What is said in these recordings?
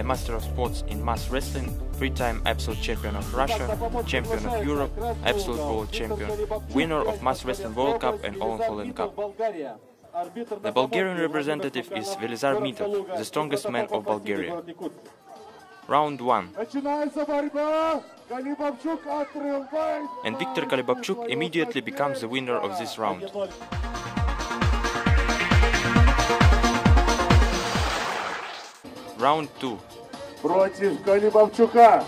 a master of sports in mas-wrestling, three-time absolute champion of Russia, champion of Europe, absolute world champion, winner of mas-wrestling World Cup and All Holland Cup. The Bulgarian representative is Velizar Mitov, the strongest man of Bulgaria. Round 1. And Viktor Kolibabchuk immediately becomes the winner of this round. Round 2. Против Галибовчука.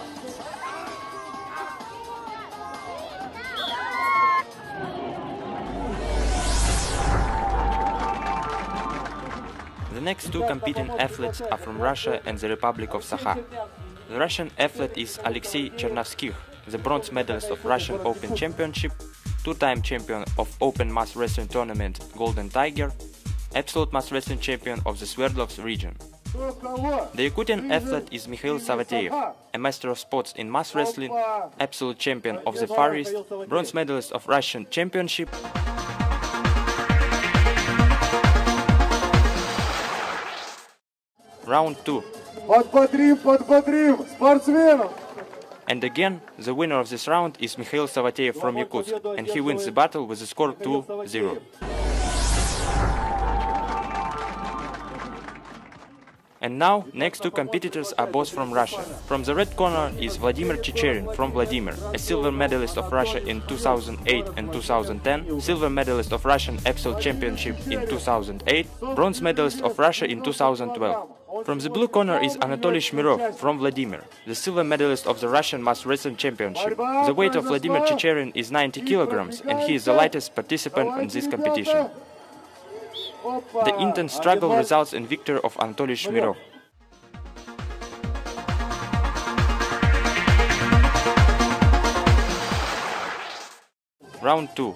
The next two competing athletes are from Russia and the Republic of Sakha. The Russian athlete is Alexey Chernavskikh, the bronze medalist of Russian Open Championship, two-time champion of Open Mas-Wrestling Tournament Golden Tiger, absolute mas-wrestling champion of the Sverdlovsk region. The Yakutian athlete is Mikhail Savateev, a master of sports in mas-wrestling, absolute champion of the Far East, bronze medalist of Russian Championship, round 2. And again, the winner of this round is Mikhail Savateev from Yakutsk, and he wins the battle with a score 2-0. And now, next two competitors are both from Russia. From the red corner is Vladimir Chicherin from Vladimir, a silver medalist of Russia in 2008 and 2010, silver medalist of Russian Absolute Championship in 2008, bronze medalist of Russia in 2012. From the blue corner is Anatoly Shmyrev from Vladimir, the silver medalist of the Russian Mas-Wrestling Championship. The weight of Vladimir Chicherin is 90 kilograms, and he is the lightest participant in this competition. The intense struggle results in victory of Anatoly Shmyrev. Round 2.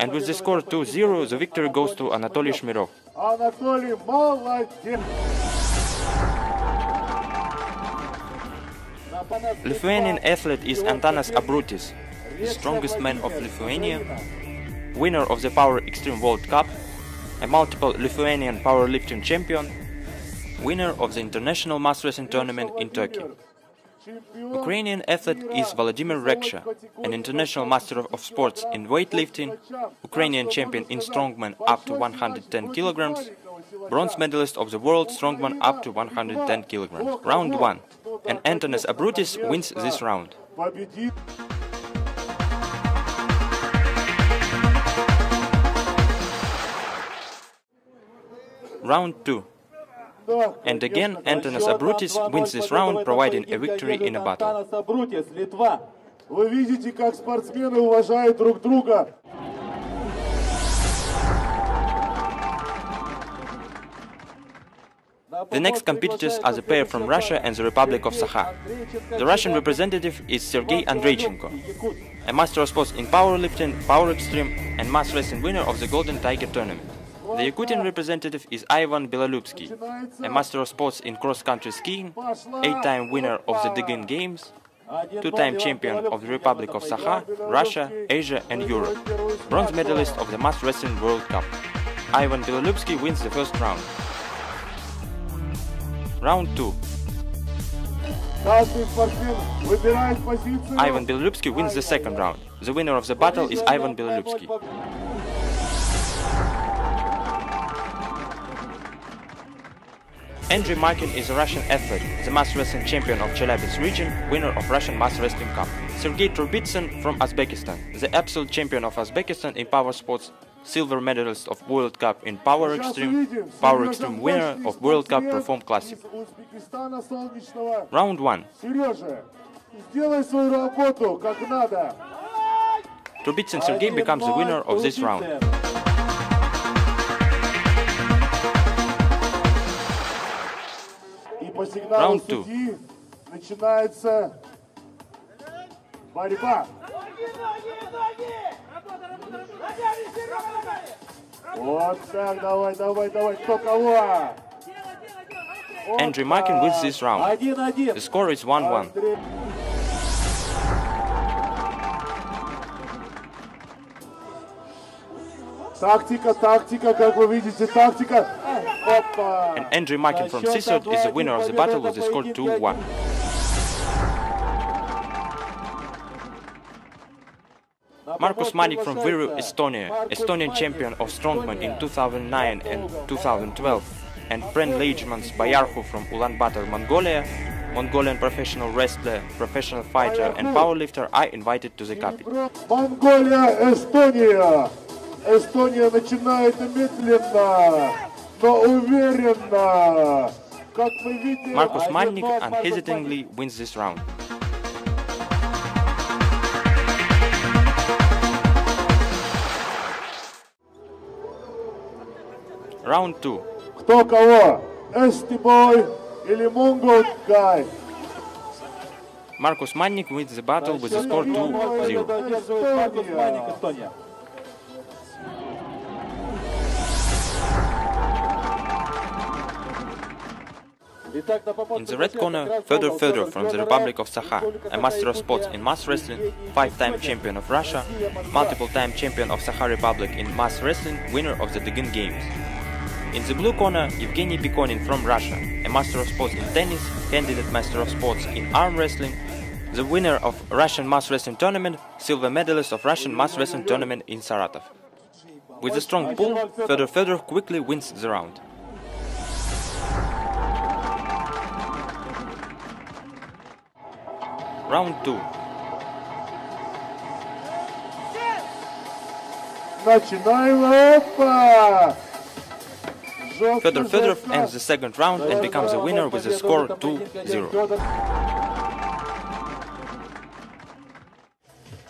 And with the score 2-0, the victory goes to Anatoly Shmyrev. Lithuanian athlete is Antanas Abrutis strongest man of Lithuania, winner of the Power Extreme World Cup, a multiple Lithuanian powerlifting champion, winner of the International Mas-Wrestling Tournament in Turkey. Ukrainian athlete is Vladimir Reksha, an international master of sports in weightlifting, Ukrainian champion in strongman up to 110 kilograms, bronze medalist of the world strongman up to 110 kilograms. Round 1. And Antanas Abrutis wins this round. round 2. And again, Antanas Abrutis wins this round, providing a victory in a battle. The next competitors are the pair from Russia and the Republic of Sakha. The Russian representative is Sergei Andreichenko, a master of sports in powerlifting, power extreme, and mas-wrestling winner of the Golden Tiger tournament. The Yakutian representative is Ivan Belolyubsky, a master of sports in cross-country skiing, eight-time winner of the Dygyn Games, two-time champion of the Republic of Sakha, Russia, Asia and Europe, bronze medalist of the Mas-Wrestling World Cup. Ivan Belolyubsky wins the first round. Round 2 Ivan Belolyubsky wins the second round. The winner of the battle is Ivan Belolyubsky. Andrei Makin is a Russian athlete, the Master Wrestling Champion of Chelyabinsk region, winner of Russian Master Wrestling Cup. Sergei Trubitsin from Uzbekistan, the absolute champion of Uzbekistan in power sports, silver medalist of World Cup in power extreme, power extreme winner of World Cup Perform Classic. Round 1. Trubitsin Sergei becomes the winner of this round. по сигналу Round two. судьи начинается борьба. Вот так, давай, давай, давай, кто кого? Andrei Markin wins this round. Один-один. The score is 1-1. Tactica, tactica, как вы видите, тактика. Опа. And Andrew Makin from Sisod is the winner of the battle with the score 2-1. Marcus Mannik from Viru, Estonia, Estonian champion of strongman in 2009 and 2012, and Brent Lejman Bayarhuu from Ulaanbaatar, Mongolia, Mongolian professional wrestler, professional fighter and powerlifter I invited to the capital. Mongolia, Estonia! Эстония начинает медленно, но уверенно. Как мы видим, Markus один Mannik ног, Маркус unhesitatingly wins this round. Round 2. Манник. Кто кого? Эстибой или Монгол Гай? Markus Mannik wins the battle with the score 2-0. In the red corner, Fedor Fedorov from the Republic of Sakha, a master of sports in mas-wrestling, five-time champion of Russia, multiple-time champion of Sakha Republic in mas-wrestling, winner of the Dygyn Games. In the blue corner, Evgeny Pikonin from Russia, a master of sports in tennis, candidate master of sports in arm wrestling, the winner of Russian mas-wrestling tournament, silver medalist of Russian mas-wrestling tournament in Saratov. With a strong pull, Fedor Fedorov quickly wins the round. Round 2. Fedor Fedorov ends the second round and becomes the winner with a score 2-0.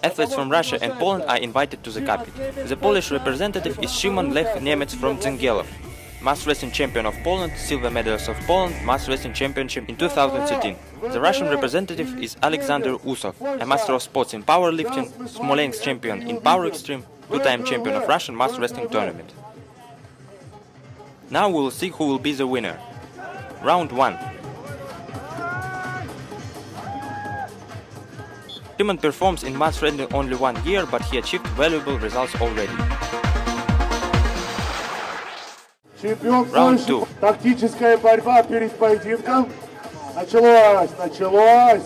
Athletes from Russia and Poland are invited to the capital. The Polish representative is Szymon Lech Niemiec from Dzingielov, mas-wrestling champion of Poland, silver medalist of Poland, mas-wrestling championship in 2013. The Russian representative is Alexander Usov, a master of sports in powerlifting, Smolensk champion in power extreme, two-time champion of Russian mas-wrestling tournament. Now we will see who will be the winner. Round 1. Timon performs in mas-wrestling only one year, but he achieved valuable results already. Чемпион two. Тактическая борьба перед поединком. Началось, началось.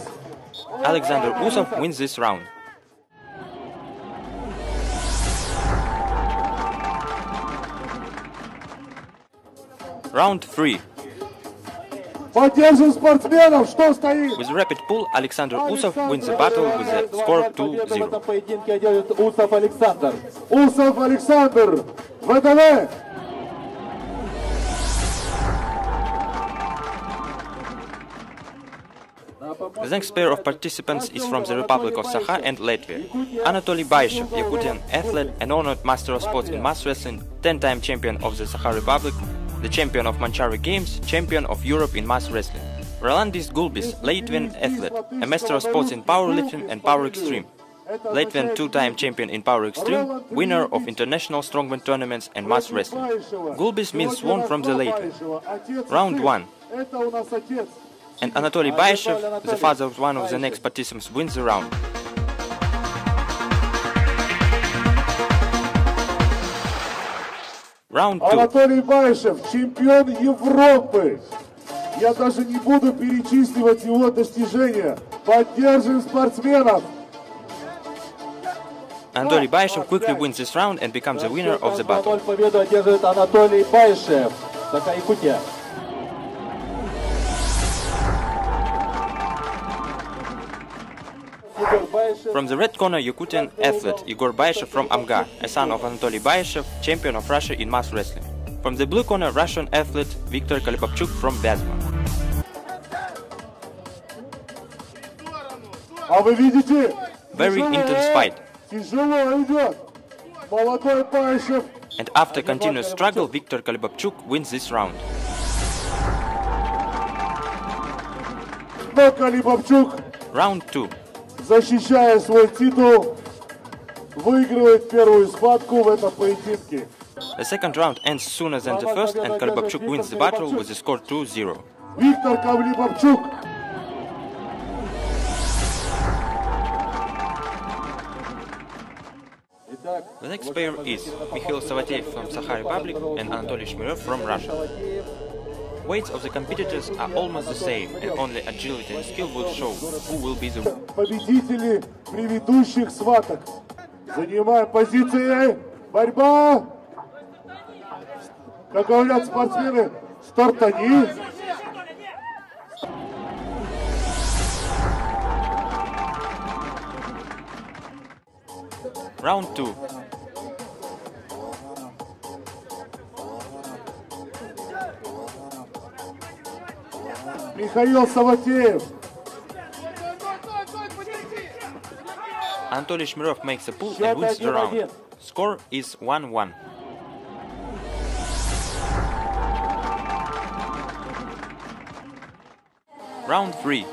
Alexander Usov wins this round. Round 3. Поддержим спортсменов, что стоит? With rapid pull, Alexander Usov wins the battle with a score 2-0. поединке одержит Усов Александр. Усов Александр. ВДВ. The next pair of participants is from the Republic of Sakha and Latvia. Anatoly Baishev, Yakutian athlete and honored master of sports in mas-wrestling, 10-time champion of the Sakha Republic, the champion of Manchaary Games, champion of Europe in mas-wrestling. Rolandis Gulbis, Latvian athlete, a master of sports in powerlifting and power extreme. Latvian two-time champion in power extreme, winner of international strongman tournaments and mas-wrestling. Gulbis means swan from the Latvian. Round 1 Это у нас отец. And Anatoly Bayshev, the father of one of the next participants, wins the round. Round 2. Анатолий Баишев, чемпион Европы. Я даже не буду перечисливать его достижения. Поддержим спортсменов. Anatoly Bayshev quickly wins this round and becomes the winner of the battle. 2-0 победу одержит Анатолий Байшев. Такая Якутия. From the red corner, Yakutian athlete Igor Baishev from Amga, a son of Anatoly Baishev, champion of Russia in mas-wrestling. From the blue corner, Russian athlete Viktor Kolibabchuk from Vyazma. Very intense fight. And after continuous struggle, Viktor Kolibabchuk wins this round. Round 2 защищая свой титул, выигрывает первую схватку в этом поединке. The second round ends sooner than the first and Kolibabchuk wins the battle with the score 2-0. Виктор Кавлибабчук! The next pair is Mikhail Savateev from Sakha Republic and Anatoly Shmyrev from Russia. Weights of the competitors are almost the same, and only agility and skill will show who will be the Победители предыдущих схваток. Занимаем позиции. Борьба. Как говорят спортсмены, стартани. Round 2. Михаил Саватеев. Anatoly Shmyrev makes a pull and wins the round. Score is 1-1. Round 3.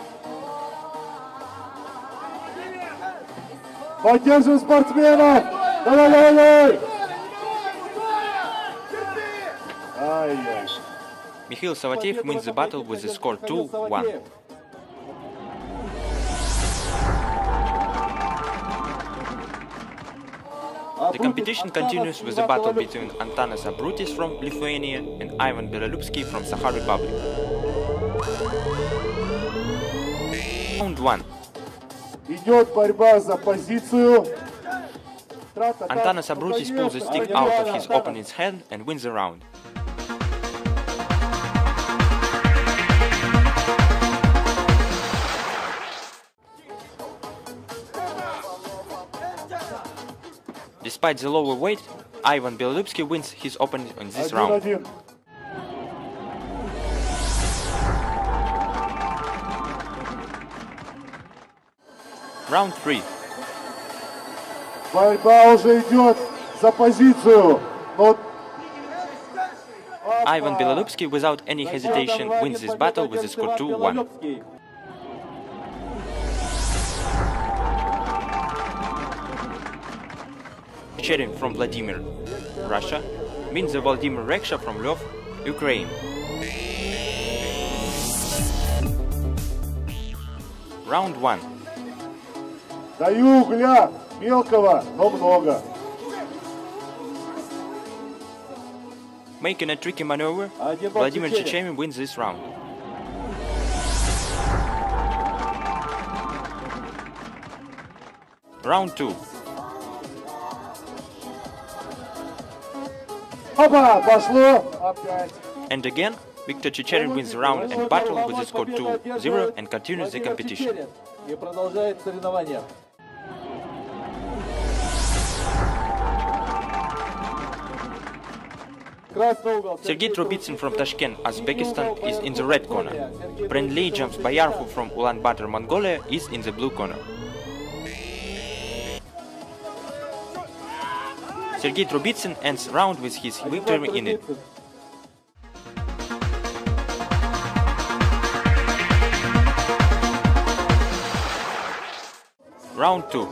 Поддержим спортсменов! Давай, давай, давай! Mihail Savateev wins the battle with the score 2-1. The competition continues with the battle between Antanas Abrutis from Lithuania and Ivan Belolyubsky from Sakha Republic. Round 1. Antanas Abrutis pulls the stick out of his opponent's hand and wins the round. Despite the lower weight, Ivan Belolyubsky wins his opening in this round. Round 3. Борьба уже идет за позицию, Ivan Belolyubsky, without any hesitation, wins this battle with the score 2-1. Cherin from Vladimir, Russia, Minza Vladimir Reksha from Lviv, Ukraine. Round 1 Даю угля, мелкого, но много. Making a tricky maneuver, Vladimir Chicherin wins this round. Round 2 And again, Viktor Chicherin wins round and battle with the score 2-0 and continues the competition. И. Sergey Trubitsin from Tashkent, Uzbekistan, is in the red corner. Brenly jumps Bayarhuu from Ulaanbaatar, Mongolia, is in the blue corner. Sergei Trubitsyn ends round with his victory in it. Round 2.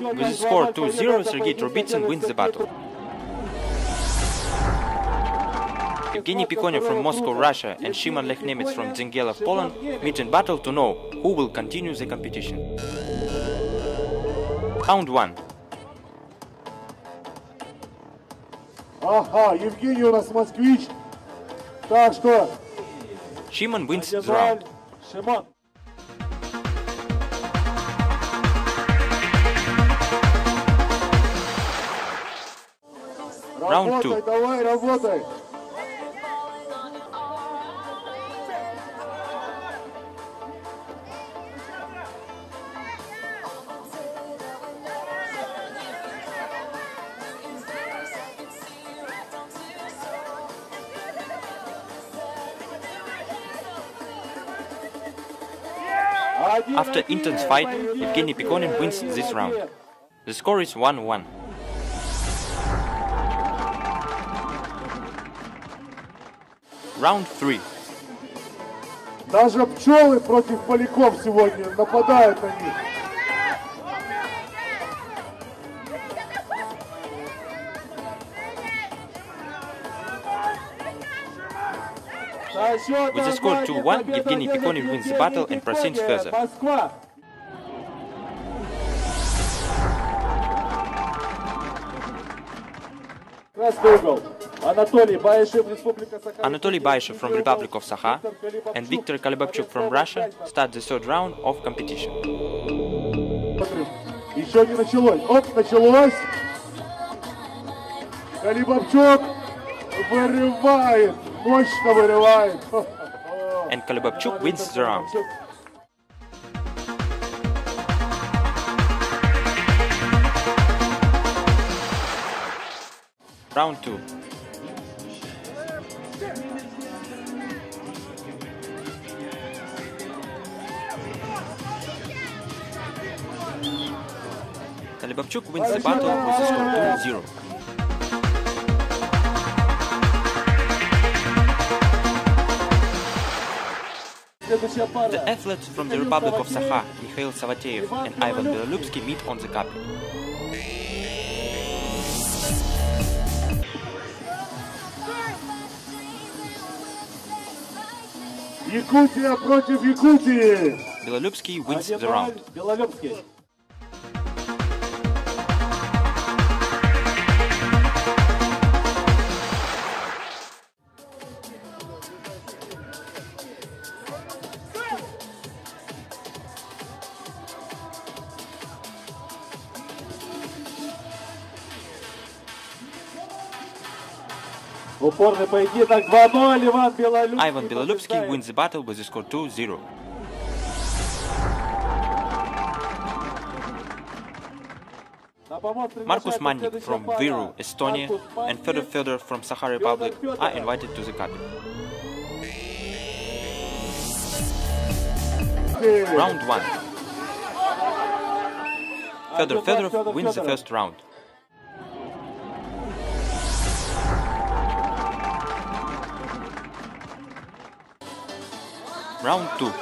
With the score 2-0, Sergei Trubitsyn wins the battle. Evgeny Pikonin from Moscow, Russia, and Shimon Lech Niemiec from Dzingela, Poland, meet in battle to know who will continue the competition. Round 1. Aha, Evgeny у нас москвич. Так что... Шимон wins the round. Shimon. Round 2. Давай, работай. After intense fight, Evgeny Pikonin wins this round. The score is 1-1. Round 3. Даже пчелы против поляков сегодня нападают на них. With the score 2-1, Evgeny Pikonin wins the battle and proceeds further. Anatoly Baishev from Republic of Sakha and Viktor Kolibabchuk from Russia start the third round of competition. Еще не началось. Оп, началось. Калибабчук вырывает and Kolibabchuk wins the round. Round 2. Kolibabchuk wins the battle with a score 2-0. The athletes from the Republic of Sakha, Mikhail Savateev and Ivan Belolyubsky meet on the carpet. Якутия против Якутии! Белолюбский wins the round. Ivan Belolyubsky wins the battle with a score 2-0. Markus Mannik from Viru, Estonia, and Fedor Fedor from Sakha Republic are invited to the cabin. Round 1 Fedor Fedorov wins the first round. round two.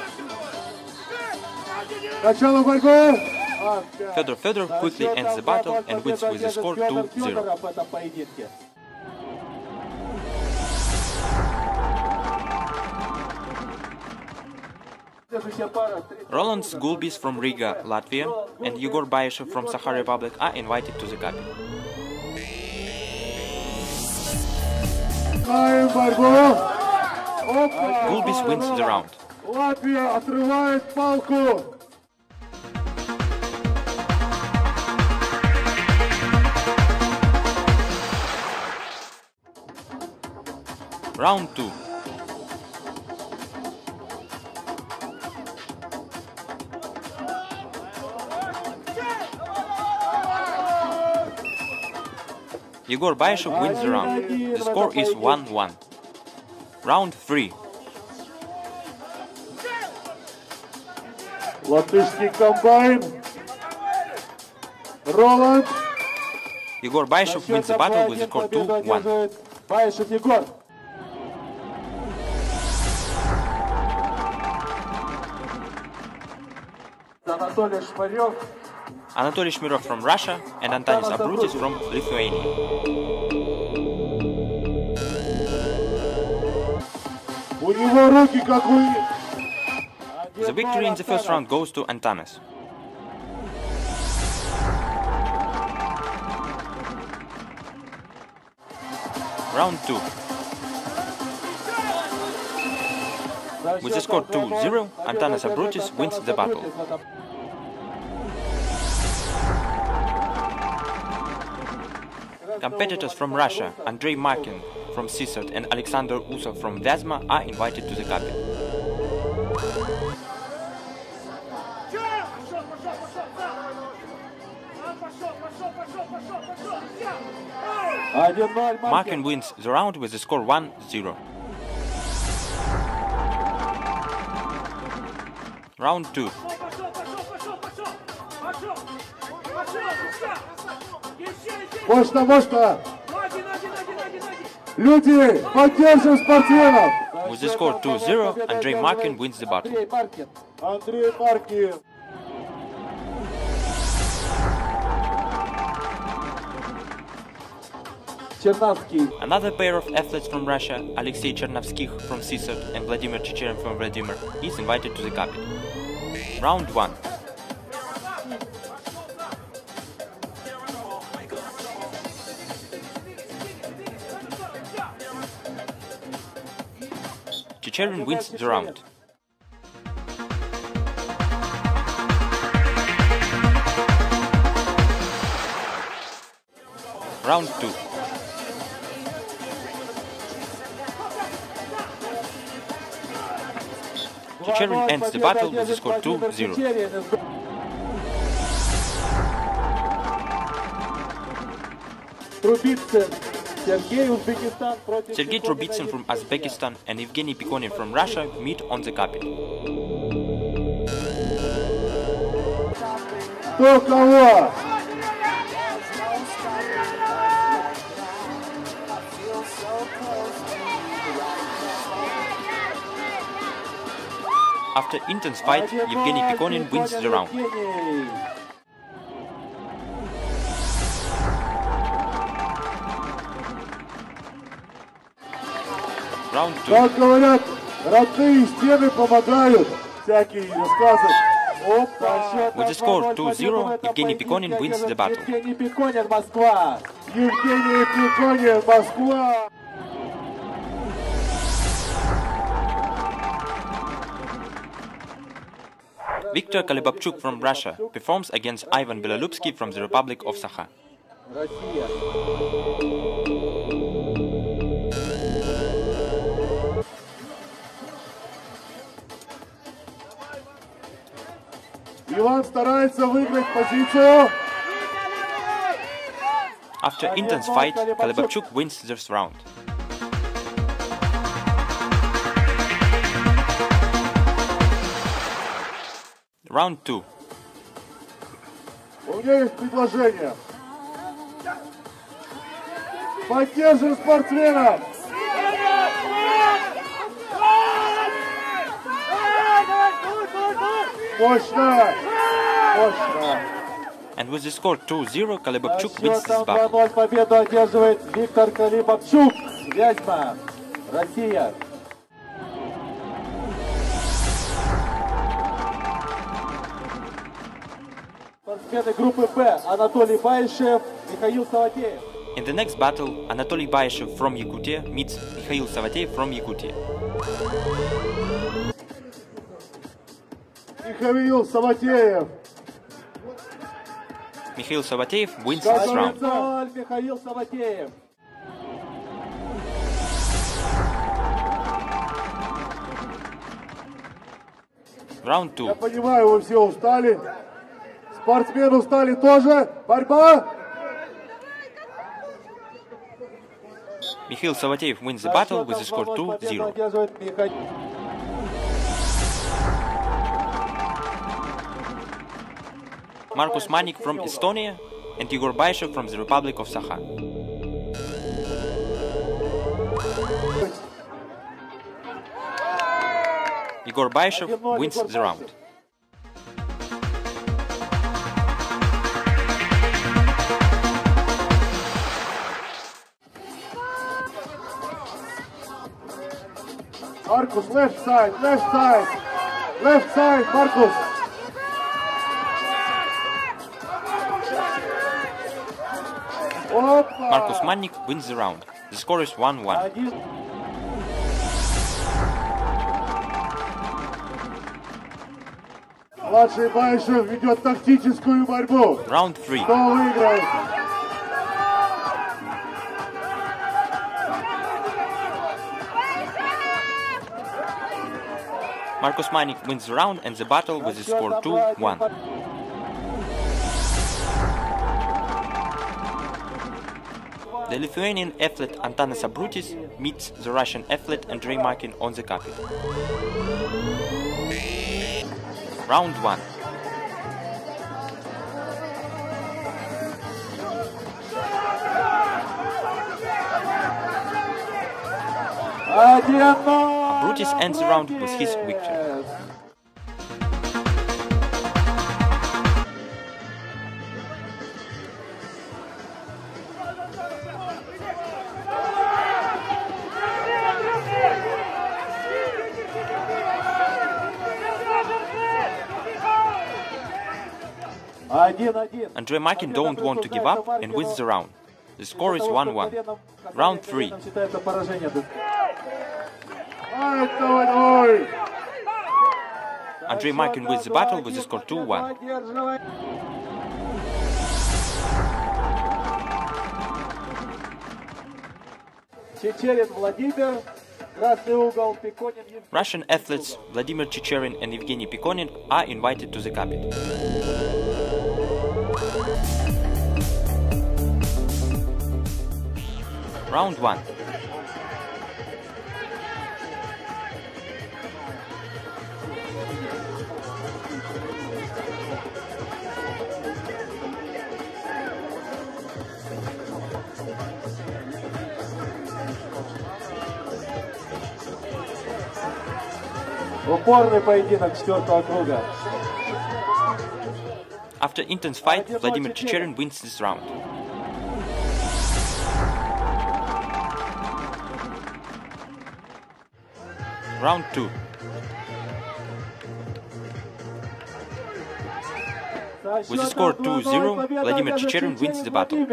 Fedor Fedorov quickly ends the battle and wins with the score 2-0. Roland Gulbis from Riga, Latvia, and Igor Baishev from Sakha Republic are invited to the cup. Gulbis wins the round. Латвия отрывает палку. Round 2. Igor Baishev wins the round. The score is 1-1. Round 3. Латышский комбайн. Роланд. Igor Baishev wins the battle with score Победу 2-1. одерживает Баишев Егор. Анатолий Шмарев. Anatoly Shmirov from Russia and Antanis Abrutis from Lithuania. У него руки как у... The victory in the first round goes to Antanas. Round 2. With the score 2-0, Antanas Abrutis wins the battle. Competitors from Russia, Andrei Markin from CISAT and Alexander Usov from Vyazma are invited to the carpet. Markin wins the round with the score 1 0. Round 2. Можно, можно! Люди, поддержим спортсменов! With the score 2-0, Andrei Markin wins the battle. Another pair of athletes from Russia, Alexei Chernavskikh from CSUT and Vladimir Chicherin from Vladimir, is invited to the capital. Round 1. Chicherin wins the round. Round 2. Checherin ends the battle with a score 2-0. Трубицын. Сергей Узбекистан против... Sergei Trubitsyn from Uzbekistan and Evgeny Pikonin from Russia meet on the capital. Кто кого? After intense fight, Yevgeny Pikonin wins the round. Round 2. Так говорят, родные стены помогают. Всякие рассказы. With the score 2-0, Evgeny Pikonin wins the battle. Evgeny Pikonin, Moscow! Evgeny Pikonin, Moscow! Viktor Kolibabchuk from Russia performs against Ivan Belolyubsky from the Republic of Sakha. After intense fight, Kolibabchuk wins this round. Round two. У меня есть предложение. Поддержим спортсменов! Мощно! Мощно! And with the score 2-0, Kolibabchuk wins this battle. победу одерживает Виктор Калибабчук, Вязьма, Россия. Спортсмены группы Б Анатолий Байшев, Михаил Саватеев. In the next battle, Anatoly Bayshev from Yakutia meets Mikhail Savatev from Yakutia. Михаил Саватеев. Mikhail Savatev wins this round. 1-0 Михаил Саватеев. Round Я 2. понимаю, вы все устали. Спортсмены устали тоже. Борьба. Mikhail Savatev wins the battle with the score 2-0. Одерживает Михаил. Markus Manik from Estonia and Igor Bayshev from the Republic of Sakha. Igor Bayshev wins the round. Marcos, left side, left side, left side, Marcos. Marcos Mannik wins the round. The score is 1-1. Round 3. Marcos Mannik wins the round and the battle with a score 2-1. The Lithuanian athlete Antanas Abrutis meets the Russian athlete Andrei Markin on the carpet. Round 1. Abrutis ends the round with his victory. Andre Makin don't want to give up and wins the round. The score is 1-1. Round 3. Andrei Makin wins the battle with the score 2-1. Russian athletes Vladimir Chicherin and Evgeny Pikonin are invited to the capital. round one. After intense fight, Vladimir Chicherin wins this round. Round 2. With the score 2-0, Vladimir Chicherin wins the battle.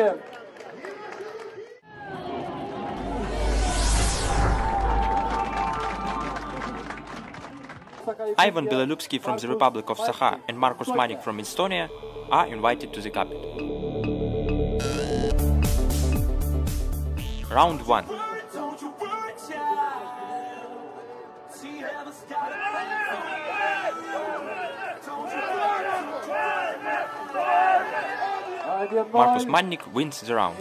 Ivan Belolyubsky from the Republic of Sakha and Markus Mannik from Estonia are invited to the capital. Round 1. Markus Mannik wins the round.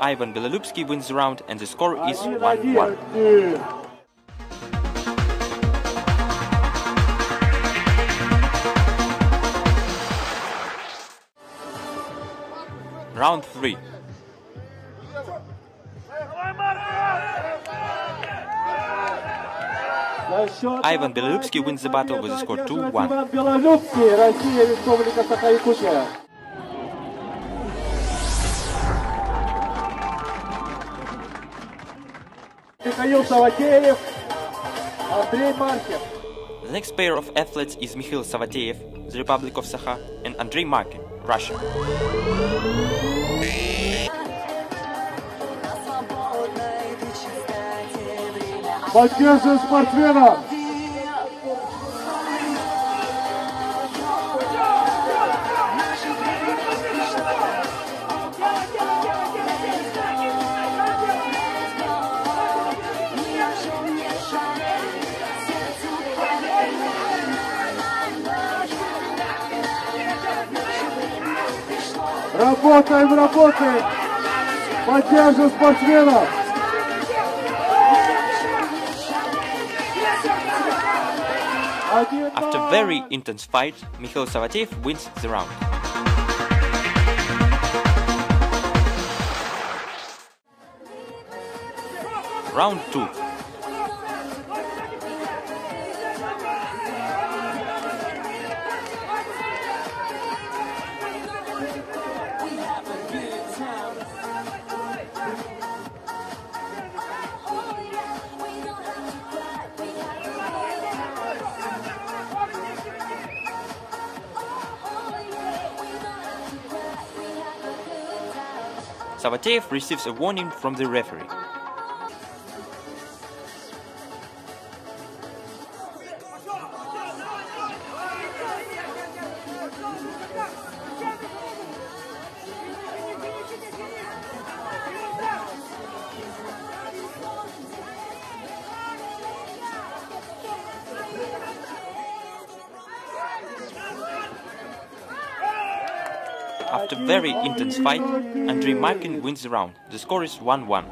Ivan Belolyubsky wins the round and the score is 1-1. round three. Ivan Belolyubsky wins the battle with a score 2-1. The next pair of athletes is Mikhail Savateev, the Republic of Sakha, and Andrei Markin. Russia. Поддерживаем спортсменов! Работаем, работаем. Поддержим спортсменов. After very intense fight, Mikhail Savateev wins the round. Round 2 Savateev receives a warning from the referee. After very intense fight, Andrei Markin wins the round. The score is 1-1.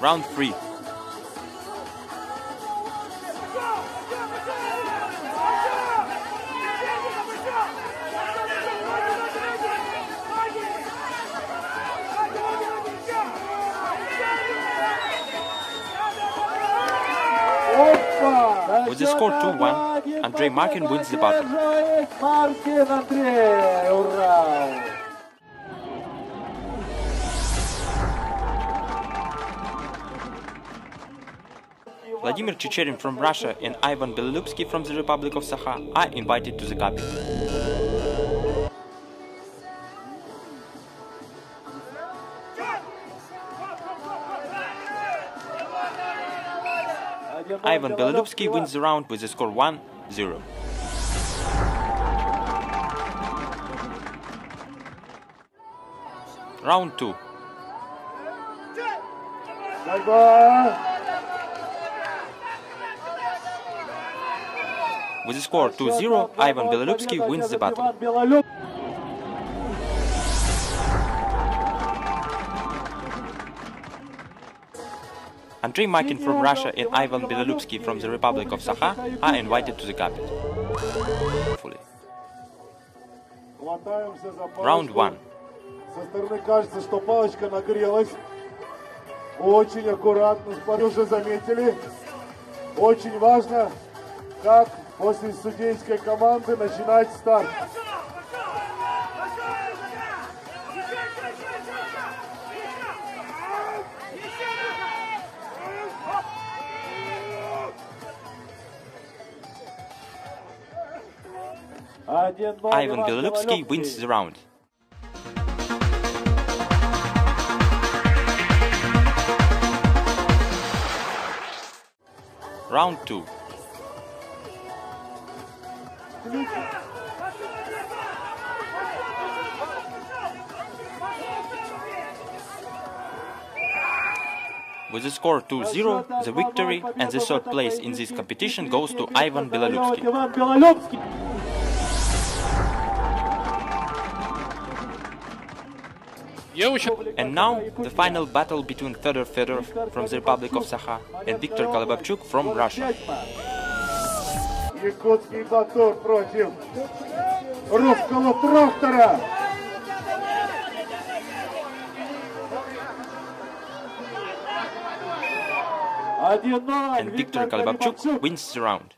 Round 3. Andrei Markin wins the battle. Vladimir Chicherin from Russia and Ivan Belolyubsky from the Republic of Sakha are invited to the capital. Ivan Belolyubsky wins the round with a score 1 zero. Round two. With a score 2-0, Ivan Belolyubsky wins the battle. Andrei Markin from Russia and Ivan Belolupsky from the Republic of Sakha are invited to the capital. Round 1. Со стороны кажется, что палочка нагрелась. Очень аккуратно, уже заметили. Очень важно, как после судейской команды начинать старт. Ivan Belolyubsky wins the round. Round 2 With a score 2-0, the victory and the third place in this competition goes to Ivan Belolyubsky. And now, the final battle between Fedor Fedorov from the Republic of Sakha and Viktor Kolibabchuk from Russia. And Viktor Kolibabchuk wins the round.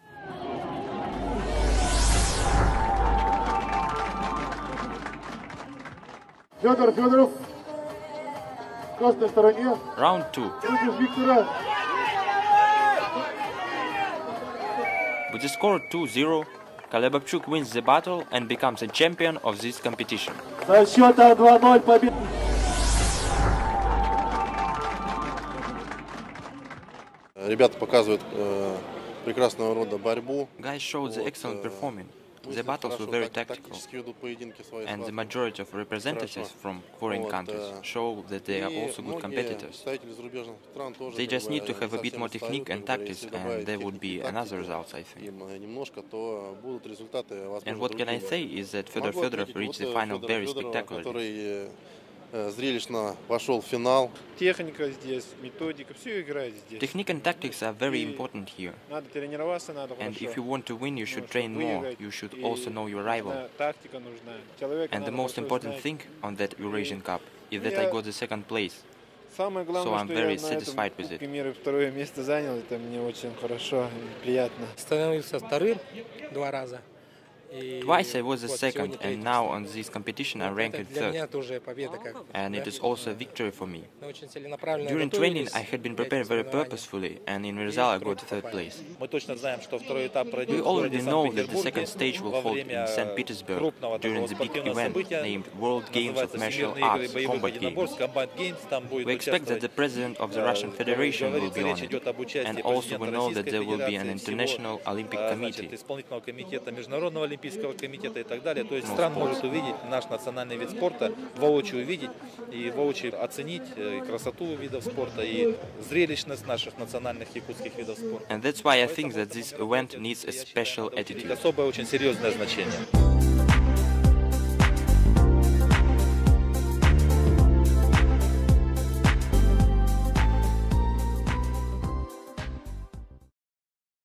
Федор Федоров в красной стороне Round 2. против Виктора. With the score 2-0, Kolobabchuk wins the battle and becomes a champion of this competition. Со счета 2-0 победа. Ребята показывают э, прекрасного рода борьбу. Guys showed the excellent э, performing. The battles were very tactical, and the majority of representatives from foreign countries show that they are also good competitors. They just need to have a bit more technique and tactics, and there would be another result, I think. And what can I say is that Fedor Fedorov reached the final very spectacularly. который э, э, зрелищно вошел в финал. Техника здесь, методика, все играет здесь. Technique and tactics are very important here. Надо тренироваться, надо And хорошо. if you want to win, you should Ну, train чтобы more. выиграть. You should И also know your rival. нужна Тактика нужна. Человека And the надо most хорошо important знать. thing on that Eurasian Cup is that I Я- got the second place. Самое главное, So I'm что very я на satisfied этом with Кубке it. мира второе место занял, это мне очень хорошо и приятно. становился вторым два раза. Twice I was a second, and now on this competition I ranked third. And it is also a victory for me. During training I had been prepared very purposefully, and in result I got third place. We already know that the second stage will hold in St. Petersburg during the big event named World Games of Martial Arts Combat Games. We expect that the president of the Russian Federation will be on it, and also we know that there will be an international Olympic Committee. Олимпийского комитета и так далее. То есть Ну, стран может увидеть наш национальный вид спорта, воочию увидеть и воочию оценить э, и красоту видов спорта, и зрелищность наших национальных якутских видов спорта. And that's why I think that this event needs a special attitude. особое очень серьезное значение.